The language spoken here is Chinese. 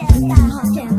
and